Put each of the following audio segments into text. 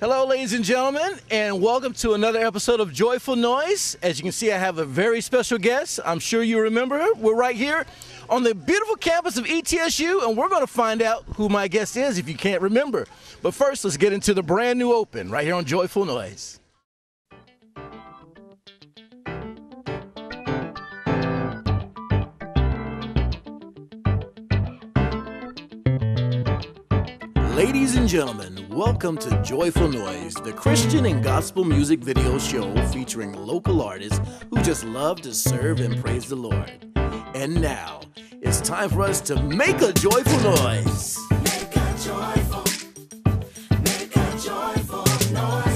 Hello, ladies and gentlemen, and welcome to another episode of Joyful Noise. As you can see, I have a very special guest. I'm sure you remember her. We're right here on the beautiful campus of ETSU, and we're going to find out who my guest is if you can't remember. But first, let's get into the brand new open right here on Joyful Noise. Ladies and gentlemen, welcome to Joyful Noise, the Christian and gospel music video show featuring local artists who just love to serve and praise the Lord. And now, it's time for us to make a joyful noise. Make a joyful, make a joyful noise,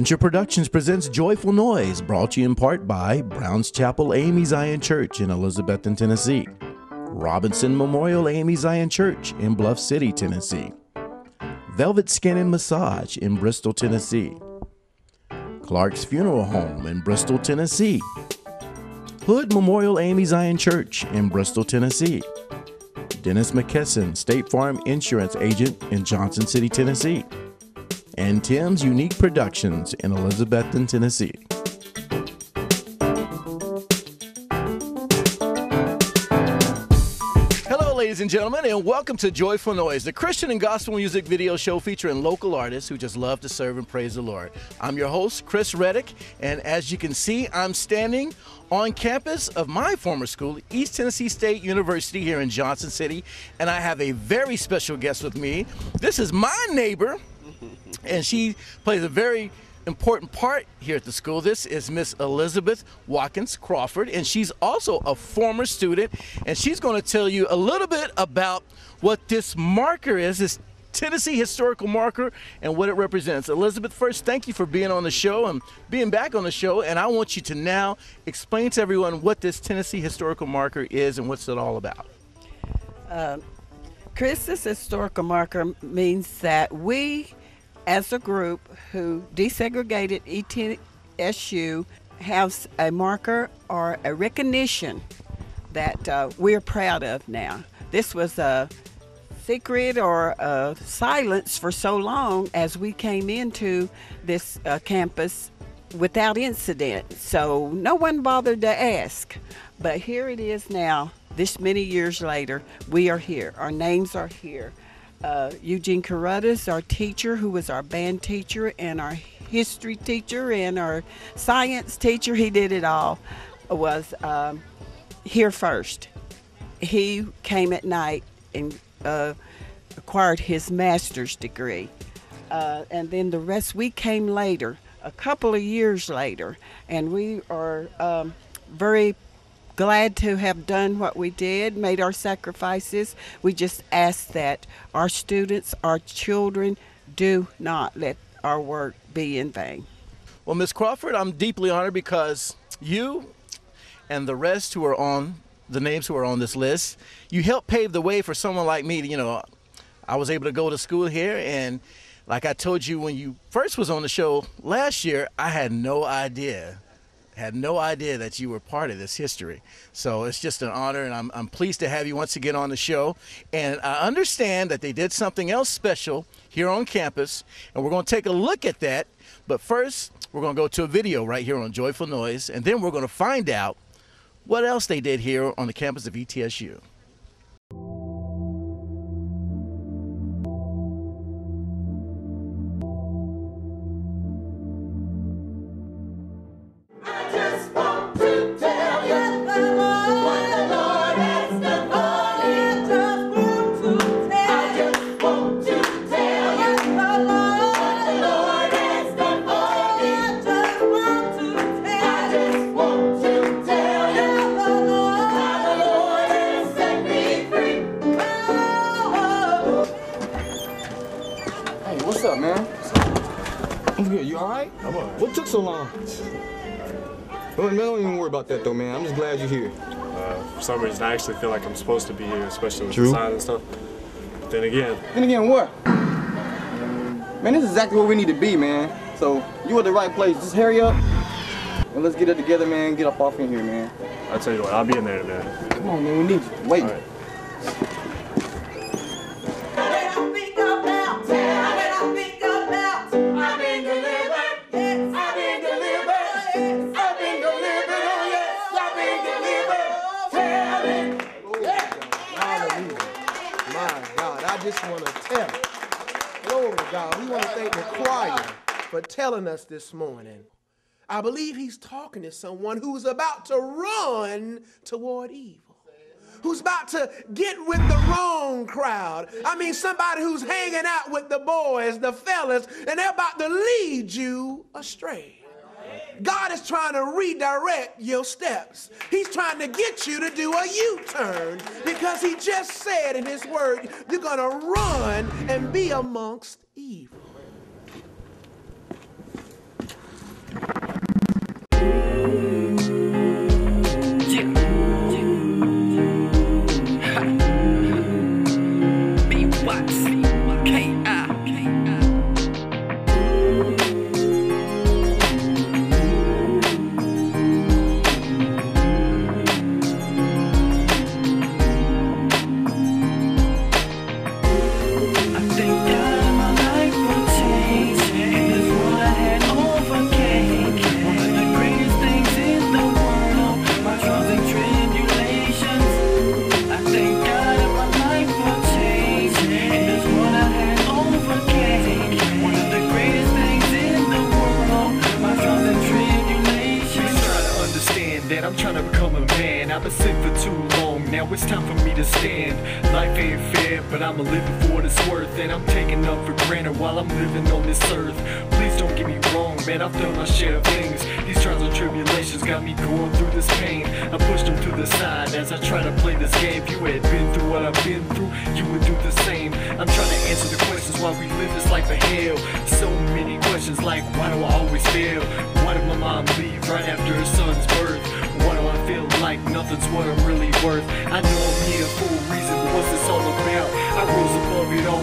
Venture Productions presents Joyful Noise, brought to you in part by Browns Chapel AME Zion Church in Elizabethton, Tennessee, Robinson Memorial AME Zion Church in Bluff City, Tennessee, Velvet Skin and Massage in Bristol, Tennessee, Clark's Funeral Home in Bristol, Tennessee, Hood Memorial AME Zion Church in Bristol, Tennessee, Dennis McKesson, State Farm Insurance Agent in Johnson City, Tennessee and Tim's Unique Productions in Elizabethton, Tennessee. Hello, ladies and gentlemen, and welcome to Joyful Noise, the Christian and gospel music video show featuring local artists who just love to serve and praise the Lord. I'm your host, Chris Reddick, and as you can see, I'm standing on campus of my former school, East Tennessee State University here in Johnson City, and I have a very special guest with me. This is my neighbor, and she plays a very important part here at the school. This is Miss Elizabeth Watkins Crawford, and she's also a former student, and she's going to tell you a little bit about what this marker is, this Tennessee historical marker, and what it represents. Elizabeth, first, thank you for being on the show and being back on the show, and I want you to now explain to everyone what this Tennessee historical marker is and what's it all about. Uh, Chris, this historical marker means that we, as a group who desegregated ETSU, have a marker or a recognition that uh, we're proud of now. This was a secret or a silence for so long as we came into this uh, campus without incident. So no one bothered to ask. But here it is now, this many years later, we are here. Our names are here. Uh, Eugene Carruthers, our teacher, who was our band teacher and our history teacher and our science teacher, he did it all, was um, here first. He came at night and uh, acquired his master's degree. Uh, and then the rest, we came later, a couple of years later, and we are um, very glad to have done what we did, made our sacrifices. We just ask that our students, our children, do not let our work be in vain. Well, Miss Crawford, I'm deeply honored because you and the rest who are on the names who are on this list, you helped pave the way for someone like me. You know, I was able to go to school here, and like I told you when you first was on the show last year, I had no idea, had no idea that you were part of this history. So it's just an honor, and I'm, I'm pleased to have you once again on the show. And I understand that they did something else special here on campus, and we're going to take a look at that. But first, we're going to go to a video right here on Joyful Noise, and then we're going to find out what else they did here on the campus of ETSU. I'm good. You all right? I'm alright. What took so long? Man, don't even worry about that, though, man. I'm just glad you're here. Uh, for some reason, I actually feel like I'm supposed to be here, especially with True. the sign and stuff. But then again, Then again, what? Man, this is exactly where we need to be, man. So, you at the right place. Just hurry up. And let's get it together, man. Get up off in here, man. I'll tell you what, I'll be in there today. Come on, man. We need you. Wait. The choir for telling us this morning. I believe he's talking to someone who's about to run toward evil. Who's about to get with the wrong crowd. I mean, somebody who's hanging out with the boys, the fellas, and they're about to lead you astray. God is trying to redirect your steps. He's trying to get you to do a U turn because He just said in His word, you're going to run and be amongst evil.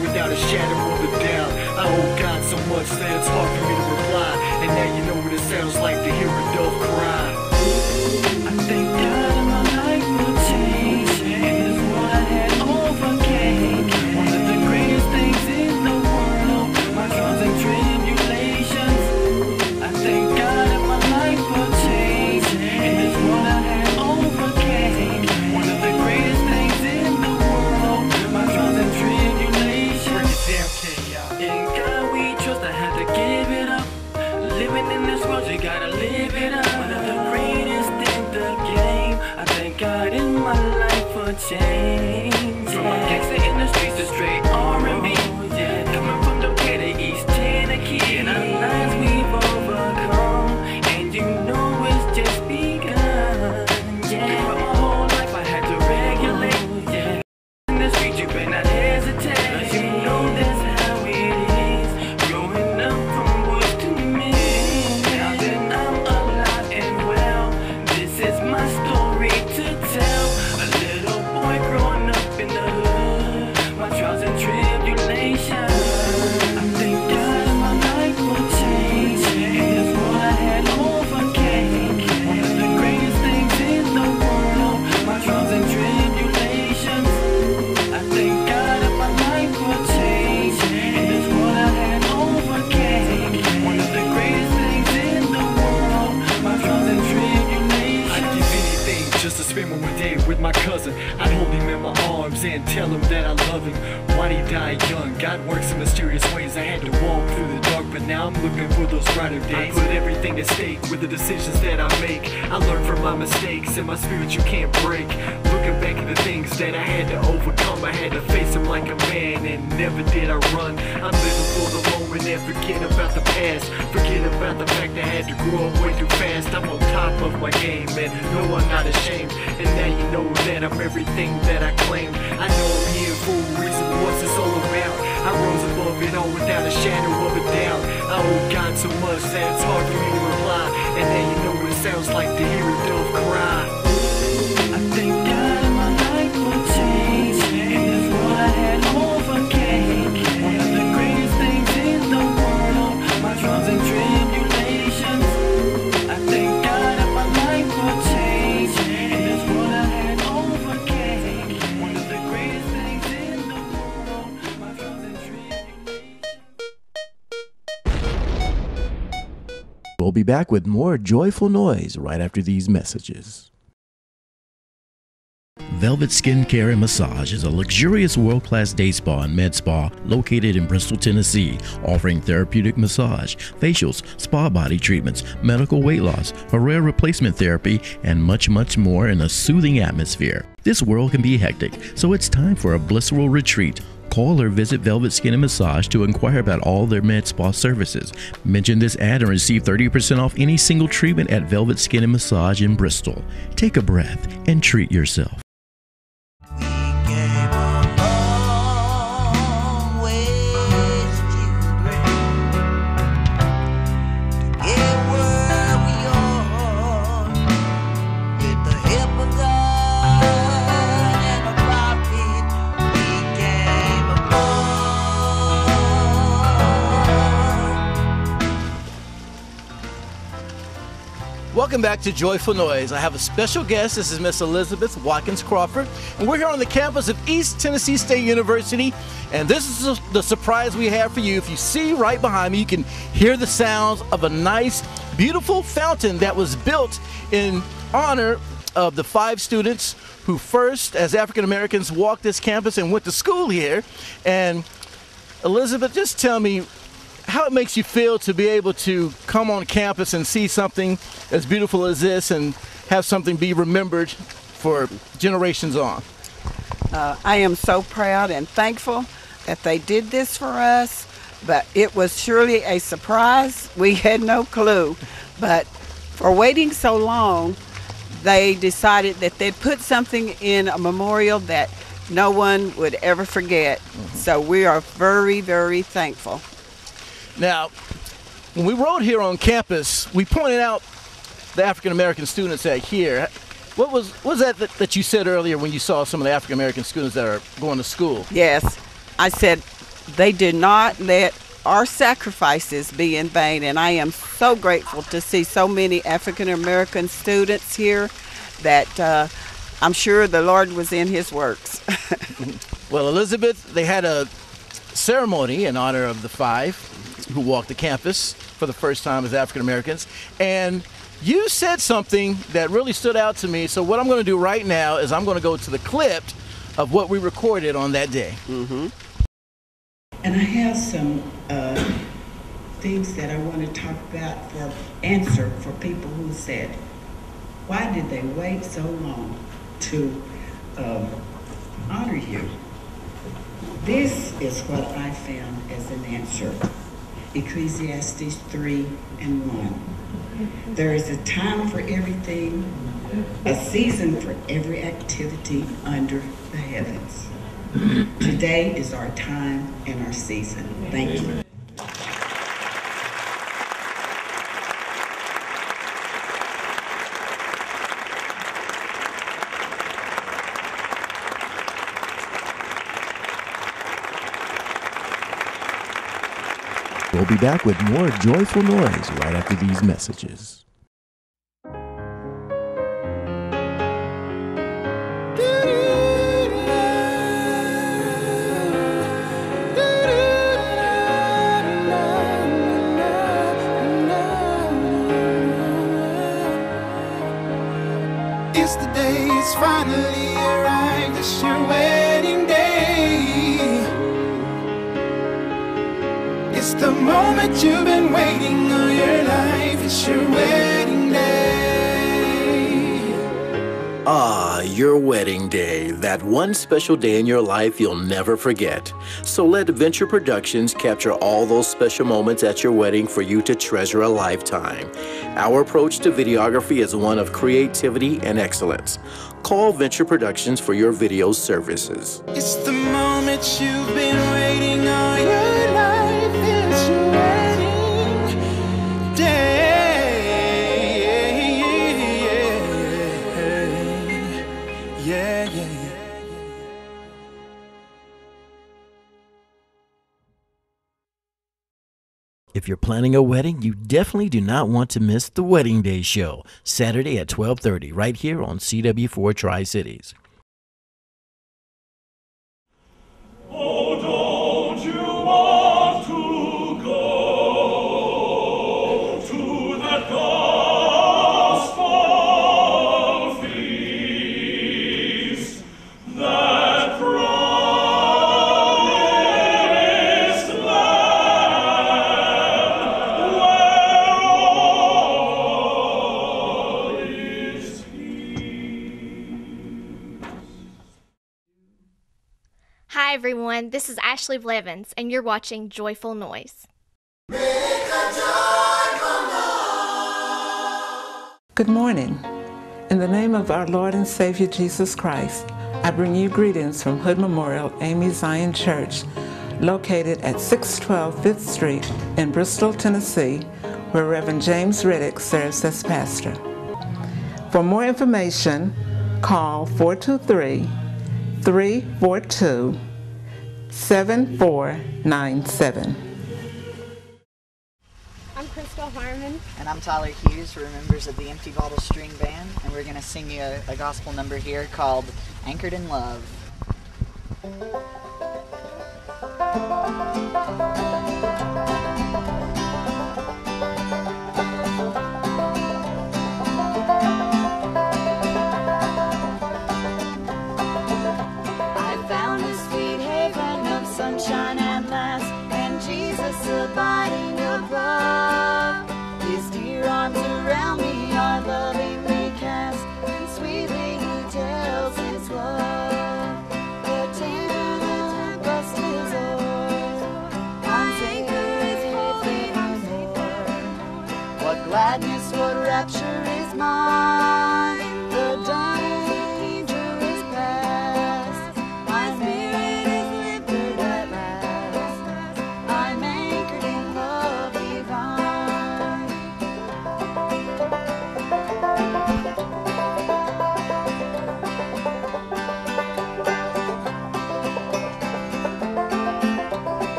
Without a shadow of a doubt. I owe God so much that it's hard for me to reply. And now you know what it sounds like to hear a dove cry. young. God works in mysterious ways. I had to walk through the dark, but now I'm looking for those brighter days. I put everything at stake with the decisions that I make. I learn from my mistakes, and my spirit you can't break. Looking back at the things that I had to overcome, I had to face them like a man, and never did I run. I'm living for the moment and forget about the past. Forget about the fact that I had to grow up way too fast. I'm on top of my game, and no, I'm not ashamed. And now you know that I'm everything that I claim. I know I'm here for a reason. What's it all without a shadow of a doubt. I owe God so much that it's hard for me to reply. And now you know what it sounds like to hear a dove cry. We'll be back with more joyful noise right after these messages. Velvet Skincare and Massage is a luxurious world class day spa and med spa located in Bristol, Tennessee, offering therapeutic massage, facials, spa body treatments, medical weight loss, hair replacement therapy, and much, much more in a soothing atmosphere. This world can be hectic, so it's time for a blissful retreat. Call or visit Velvet Skin and Massage to inquire about all their med spa services. Mention this ad and receive 30% off any single treatment at Velvet Skin and Massage in Bristol. Take a breath and treat yourself. Welcome back to Joyful Noise. I have a special guest. This is Miss Elizabeth Watkins Crawford, and we're here on the campus of East Tennessee State University. And this is the surprise we have for you. If you see right behind me, you can hear the sounds of a nice, beautiful fountain that was built in honor of the five students who first, as African Americans, walked this campus and went to school here. And Elizabeth, just tell me how it makes you feel to be able to come on campus and see something as beautiful as this and have something be remembered for generations on. Uh, I am so proud and thankful that they did this for us, but it was surely a surprise. We had no clue. But for waiting so long, they decided that they'd put something in a memorial that no one would ever forget. So we are very, very thankful. Now, when we rode here on campus, we pointed out the African American students that are here. What was what was that, that that you said earlier when you saw some of the African American students that are going to school? Yes, I said they did not let our sacrifices be in vain, and I am so grateful to see so many African American students here that uh, I'm sure the Lord was in His works. Well, Elizabeth, they had a ceremony in honor of the five who walked the campus for the first time as African Americans. And you said something that really stood out to me. So, what I'm going to do right now is I'm going to go to the clip of what we recorded on that day. And I have some uh, things that I want to talk about for answer for people who said, why did they wait so long to um, honor you? This is what I found as an answer. Ecclesiastes 3 and 1. There is a time for everything, a season for every activity under the heavens. Today is our time and our season. Thank you. We'll be back with more joyful noise right after these messages. One special day in your life you'll never forget. So let Venture Productions capture all those special moments at your wedding for you to treasure a lifetime. Our approach to videography is one of creativity and excellence. Call Venture Productions for your video services. It's the moment you've been waiting all your life. If you're planning a wedding, you definitely do not want to miss the Wedding Day show, Saturday at 12:30 right here on CW4 Tri-Cities. This is Ashley Blevins, and you're watching Joyful Noise. Good morning. In the name of our Lord and Savior Jesus Christ, I bring you greetings from Hood Memorial AME Zion Church, located at 612 Fifth Street in Bristol, Tennessee, where Reverend James Riddick serves as pastor. For more information, call 423 342 7497. I'm Krystal Harmon. And I'm Tyler Hughes. We're members of the Empty Bottle String Band, and we're going to sing you a, a gospel number here called Anchored in Love.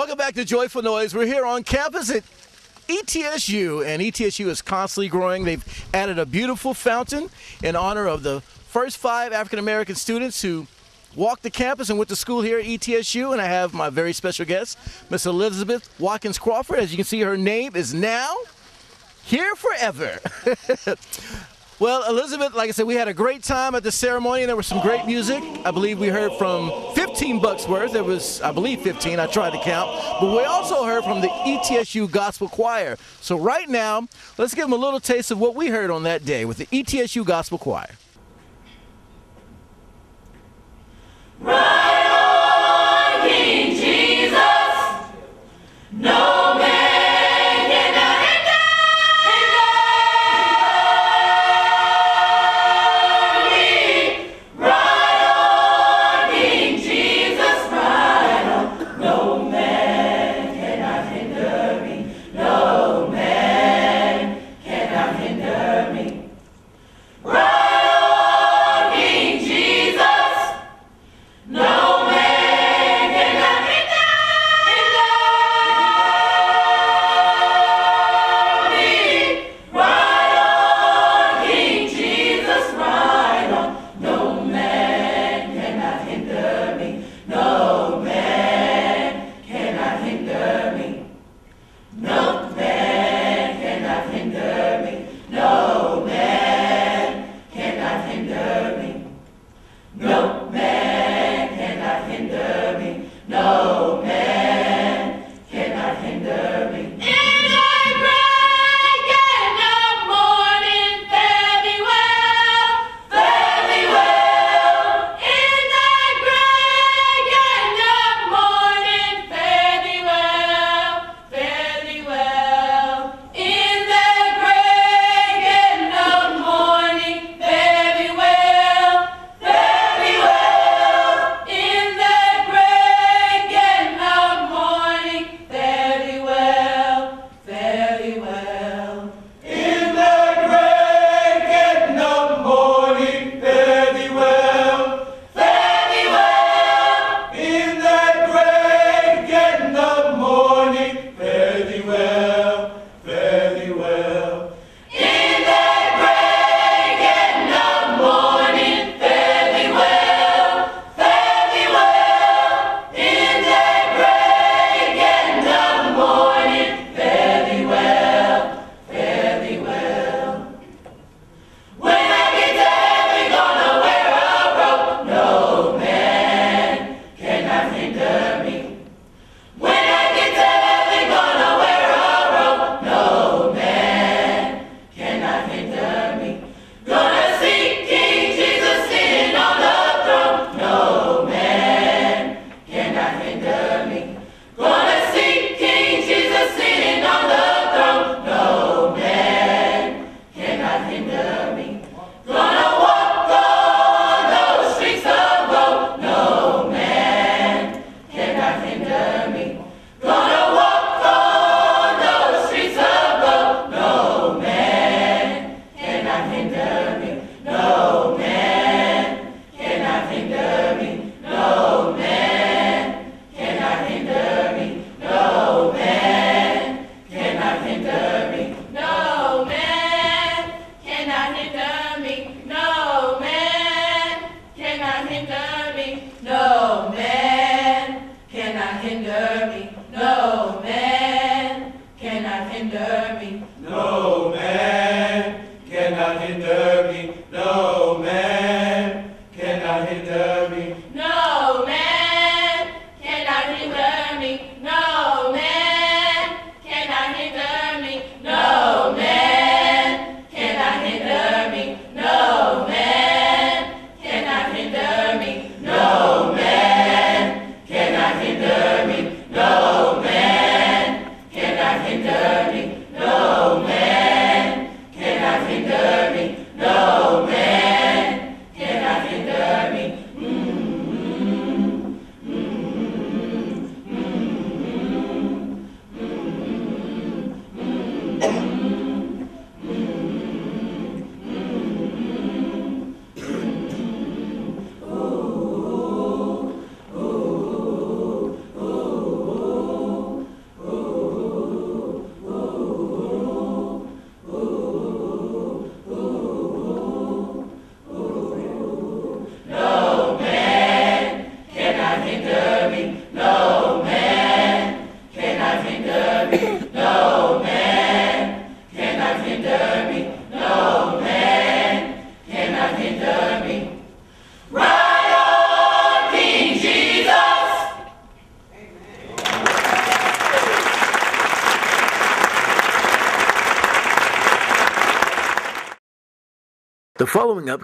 Welcome back to Joyful Noise. We're here on campus at ETSU, and ETSU is constantly growing. They've added a beautiful fountain in honor of the first five African American students who walked the campus and went to school here at ETSU. And I have my very special guest, Miss Elizabeth Watkins Crawford. As you can see, her name is now here forever. well, Elizabeth, like I said, we had a great time at the ceremony. and There was some great music. I believe we heard from 15 bucks worth. There was, I believe, 15. I tried to count. But we also heard from the ETSU Gospel Choir. So right now, let's give them a little taste of what we heard on that day with the ETSU Gospel Choir. King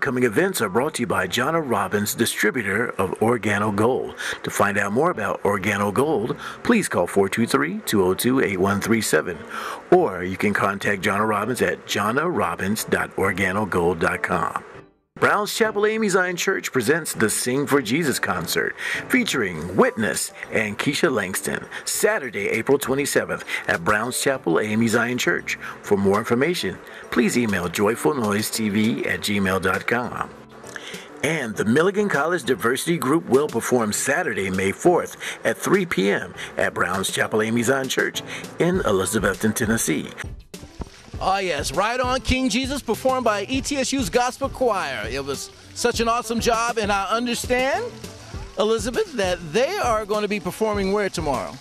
upcoming events are brought to you by Jonna Robbins, distributor of Organo Gold. To find out more about Organo Gold, please call 423 202 8137 or you can contact Jonna Robbins at jonnarobbins.organogold.com. Browns Chapel AME Zion Church presents the Sing for Jesus concert featuring Witness and Keisha Langston Saturday, April 27th at Browns Chapel AME Zion Church. For more information, please email joyfulnoisetv at gmail.com. And the Milligan College Diversity Group will perform Saturday, May 4th at 3 p.m. at Browns Chapel AME Zion Church in Elizabethton, Tennessee. Oh, yes, Right on King Jesus, performed by ETSU's Gospel Choir. It was such an awesome job, and I understand, Elizabeth, that they are going to be performing where tomorrow?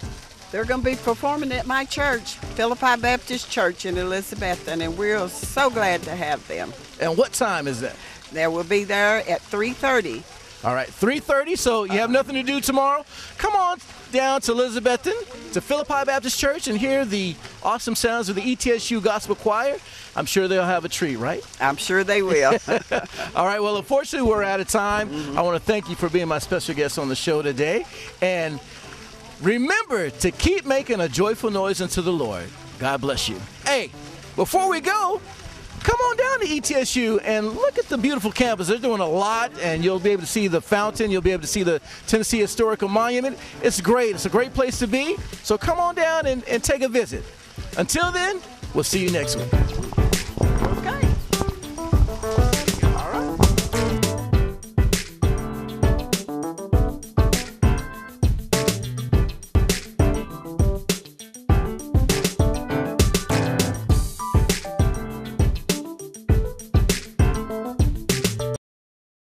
They're going to be performing at my church, Philippi Baptist Church in Elizabethton, and we're so glad to have them. And what time is that? They will be there at 3:30. All right, 3:30. So you have uh-huh. nothing to do tomorrow. Come on down to Elizabethton, to Philippi Baptist Church, and hear the awesome sounds of the ETSU Gospel Choir. I'm sure they'll have a treat, right? I'm sure they will. All right. Well, unfortunately, we're out of time. Mm-hmm. I want to thank you for being my special guest on the show today, and remember to keep making a joyful noise unto the Lord. God bless you. Hey, before we go. Come on down to ETSU and look at the beautiful campus. They're doing a lot, and you'll be able to see the fountain. You'll be able to see the Tennessee Historical Monument. It's great. It's a great place to be. So come on down and, and take a visit. Until then, we'll see you next week.